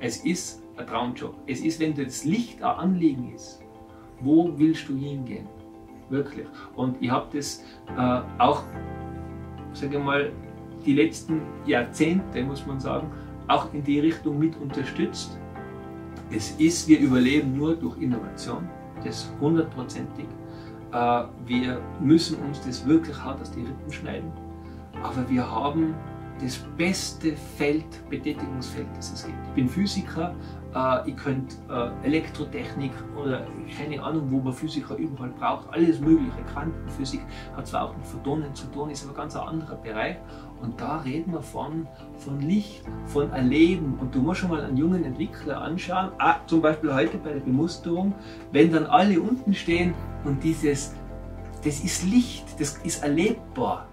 Es ist ein Traumjob. Es ist, wenn das Licht ein Anliegen ist, wo willst du hingehen? Wirklich. Und ich habe das äh, auch, sage ich mal, die letzten Jahrzehnte, muss man sagen, auch in die Richtung mit unterstützt. Es ist, wir überleben nur durch Innovation, das hundertprozentig. Äh, wir müssen uns das wirklich hart aus die Rippen schneiden, aber wir haben das beste Feld, Betätigungsfeld, das es gibt. Ich bin Physiker, äh, ich könnte äh, Elektrotechnik oder keine Ahnung, wo man Physiker überall braucht, alles mögliche. Quantenphysik hat zwar auch mit Photonen zu tun, ist aber ganz ein anderer Bereich. Und da reden wir von, von Licht, von Erleben. Und du musst schon mal einen jungen Entwickler anschauen, ah, zum Beispiel heute bei der Bemusterung, wenn dann alle unten stehen und dieses, das ist Licht, das ist erlebbar